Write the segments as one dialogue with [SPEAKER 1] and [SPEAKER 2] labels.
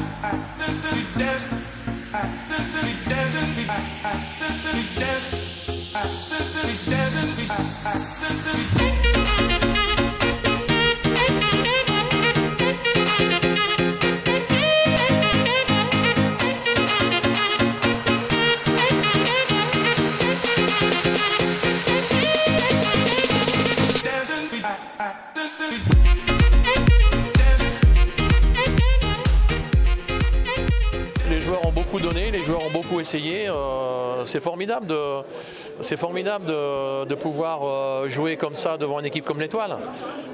[SPEAKER 1] We dancing, I do we dancing. Essayer. Euh, c'est formidable de, c'est formidable de, pouvoir euh, jouer comme ça devant une équipe comme l'Étoile.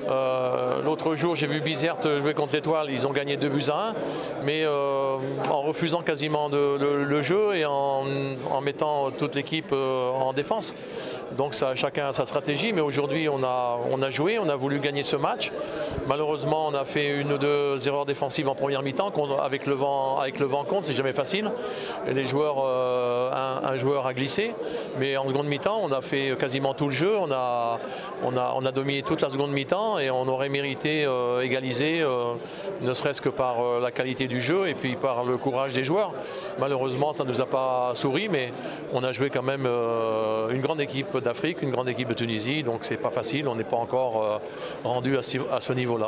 [SPEAKER 1] Euh, l'autre jour, j'ai vu Bizerte jouer contre l'Étoile. Ils ont gagné 2 buts à 1, mais en refusant quasiment le, jeu et en, en mettant toute l'équipe en défense. Donc ça, chacun a sa stratégie, mais aujourd'hui on a, on a joué, on a voulu gagner ce match. Malheureusement, on a fait une ou deux erreurs défensives en première mi-temps. Avec le vent, avec le compte, c'est jamais facile. Les joueurs, euh, un, joueur a glissé. Mais en seconde mi-temps, on a fait quasiment tout le jeu. On a, on dominé toute la seconde mi-temps et on aurait mérité euh, égaliser, euh, ne serait-ce que par la qualité du jeu et puis par le courage des joueurs. Malheureusement, ça ne nous a pas souri, mais on a joué quand même une grande équipe d'Afrique, une grande équipe de Tunisie. Donc c'est pas facile. On n'est pas encore rendu à ce niveau.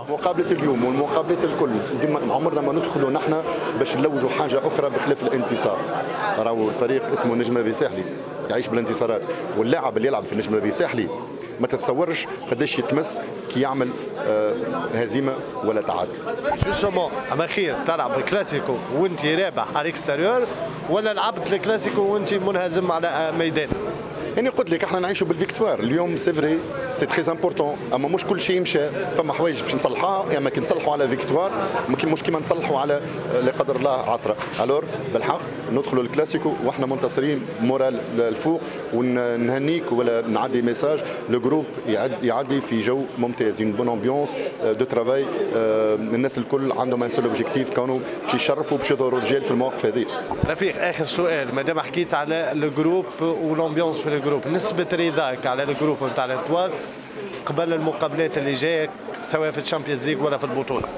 [SPEAKER 2] ما تتصورش قداش يتمس كي يعمل آه هزيمة ولا تعادل.
[SPEAKER 3] justement اما خير تلعب الكلاسيكو وانت رابح على ال extérieur ولا لعبت الكلاسيكو وانت منهزم على ميدان؟
[SPEAKER 2] يعني قلت لك إحنا نعيشوا بال victoire. اليوم c'est vrai c'est très important أما مش كل شيء مشى فما حوايج باش نصلحها. يا اما كي نصلحوا على victoire مش كيما نصلحوا على لا قدر الله عثرة. alors بالحق ندخلوا الكلاسيكو وإحنا منتصرين moral الفوق ونهنيك ولا نعدي message le groupe يعدي في جو ممتاز. une bonne ambiance de travail الناس الكل عندهم un seul objectif كانوا باش يشرفوا باش يظهروا الرجال في المواقف هذه.
[SPEAKER 3] رفيق آخر سؤال. ما دام حكيت على le groupe وال ambiance في ال groupe. نسبة رضاك على ال groupe نتاع الاطوال قبل المقابلات اللي جايك سواء في ال Champions League ولا في البطولة؟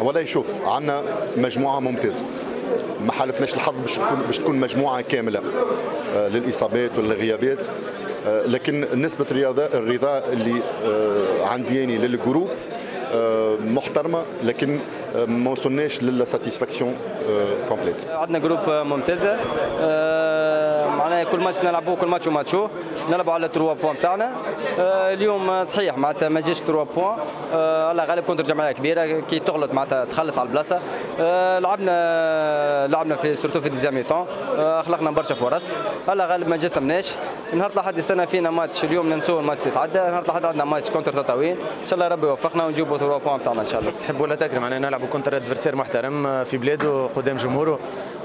[SPEAKER 2] والله يشوف. عندنا مجموعة ممتازة. ما حالفناش الحظ باش تكون باش تكون مجموعة كاملة آه، للإصابات والغيابات. آه، لكن نسبة الرضا الرضا اللي آه، عندي يعني لل groupe محترمة لكن ما وصلناش لل satisfaction
[SPEAKER 4] complète عندنا groupe ممتازة. كل ماتش نلعبوه كل ماتش وماتشو. نلعبوا على 3 points تاعنا آه، اليوم صحيح معناتها ما جاش 3 points. الله غالب contre جمعية كبيرة كي تغلط معناتها تخلص على البلاصة. آه، لعبنا لعبنا في surtout في deuxième temps خلقنا برشا فرص. الله غالب ما جسمناش نهار الأحد يستنى فينا ماتش. اليوم ننسوا الماتش اللي تعدى نهار الأحد عندنا ماتش contre تطاوين. إن شاء الله ربي يوفقنا ونجيبوا 3 points تاعنا إن شاء الله.
[SPEAKER 5] تحب ولا تكرم معناها نلعبوا contre adversaire محترم في بلاده قدام جمهوره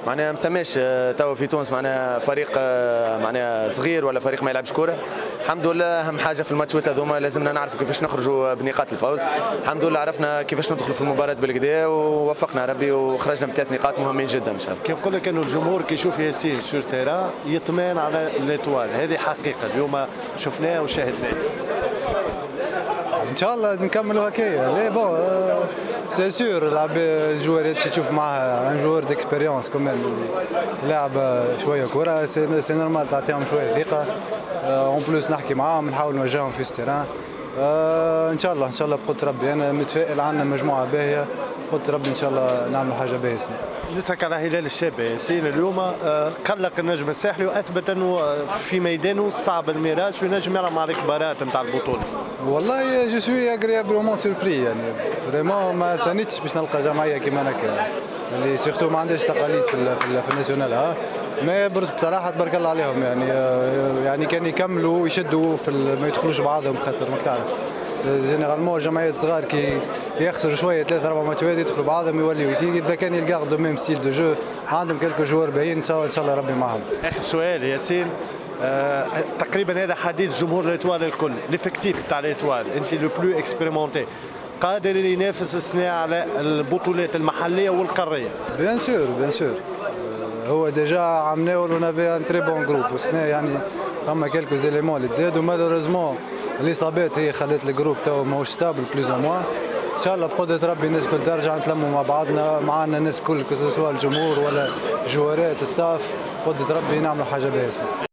[SPEAKER 5] معناها ما ثماش آه، توا في تونس معناها فريق آه، معناها صغير ولا فريق ما يلعبش كورة. الحمد لله أهم حاجة في الماتشات هذوما لازمنا نعرفوا كيفاش نخرجوا بنقاط الفوز. الحمد لله عرفنا كيفاش ندخلوا في المباراة بالكدا ووفقنا ربي وخرجنا بثلاث نقاط مهمين جدا إن شاء الله.
[SPEAKER 3] كي نقول لك إنه الجمهور كي يشوف ياسين sur terrain يطمئن على l'Étoile هذه حقيقة. اليوم شفناه وشاهدناه.
[SPEAKER 6] إن شاء الله نكملوا هكايا. لي بون c'est sûr لعب ال joueur ات كي تشوف معاه un joueur d'expérience كمان لاعب شوية كره c'est normal تعطيهم شوية ثقه en plus نحكي معاهم نحاول نوجههم في terrain ان شاء الله ان شاء الله بقدر ربي أنا متفائل عندنا مجموعه باهيه قلت ربي إن شاء الله نعملوا حاجة باهيه السنة
[SPEAKER 3] نسألك على هلال الشابة ياسين اليوم آه، قلق النجم الساحلي وأثبت أنه آه، في ميدانه صعب المراس وينجم يلعب مع الكبارات نتاع البطولة.
[SPEAKER 6] والله je suis agréablement surpris يعني. vraiment ما استنيتش باش نلقى جمعية كيما هكا اللي surtout ما عندهاش تقاليد في ال nationale A. ما برز بصراحة تبارك الله عليهم يعني يعني كان يكملوا ويشدوا في ما يدخلوش بعضهم خاطر ما تعرف généralement جمعيات صغار كي يخسروا شوية ثلاثة أربع ماتشات يدخلوا بعضهم يوليوا إذا كان يلقاو le même style de jeu عندهم quelques joueurs باهيين ان شاء الله إن شاء الله ربي معهم.
[SPEAKER 3] آخر سؤال ياسين آه تقريبا هذا حديث جمهور ال Étoile الكل l'effectif تاع ال Étoile أنت le plus expérimenté قادر ينافس السنة على البطولات المحلية والقارية؟
[SPEAKER 6] bien sûr bien sûr هو déjà عملناه و on avait un très bon groupe والسنة يعني فما quelques éléments اللي تزادوا. malheureusement الإصابات هي خلت ال groupe تو ماهوش stable plus ou moins إن شاء الله بقدرة ربي الناس كل ترجع نتلموا مع بعضنا معنا الناس كل سواء الجمهور ولا جوارات ستاف قدره ربي نعملوا حاجة باهيه